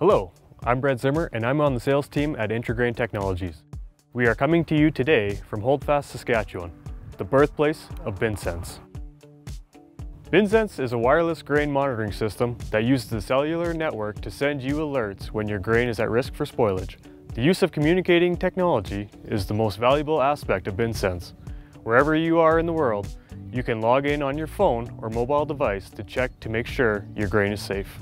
Hello, I'm Brad Zimmer and I'm on the sales team at Intragrain Technologies. We are coming to you today from Holdfast, Saskatchewan, the birthplace of BinSense. BinSense is a wireless grain monitoring system that uses the cellular network to send you alerts when your grain is at risk for spoilage. The use of communicating technology is the most valuable aspect of BinSense. Wherever you are in the world, you can log in on your phone or mobile device to check to make sure your grain is safe.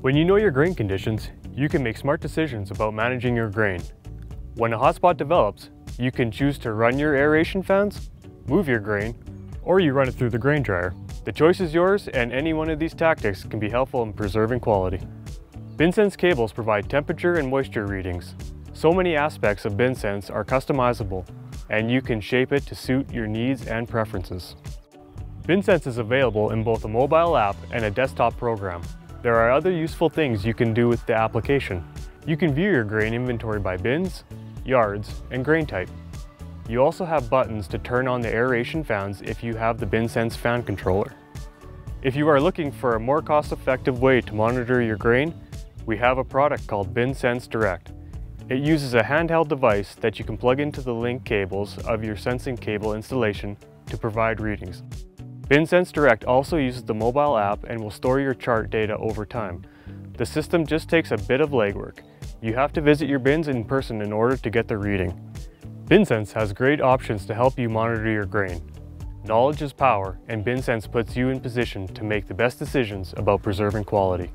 When you know your grain conditions, you can make smart decisions about managing your grain. When a hotspot develops, you can choose to run your aeration fans, move your grain, or you run it through the grain dryer. The choice is yours and any one of these tactics can be helpful in preserving quality. BinSense cables provide temperature and moisture readings. So many aspects of BinSense are customizable and you can shape it to suit your needs and preferences. BinSense is available in both a mobile app and a desktop program. There are other useful things you can do with the application. You can view your grain inventory by bins, yards, and grain type. You also have buttons to turn on the aeration fans if you have the BinSense fan controller. If you are looking for a more cost-effective way to monitor your grain, we have a product called BinSense Direct. It uses a handheld device that you can plug into the link cables of your sensing cable installation to provide readings. BinSense Direct also uses the mobile app and will store your chart data over time. The system just takes a bit of legwork. You have to visit your bins in person in order to get the reading. BinSense has great options to help you monitor your grain. Knowledge is power, and BinSense puts you in position to make the best decisions about preserving quality.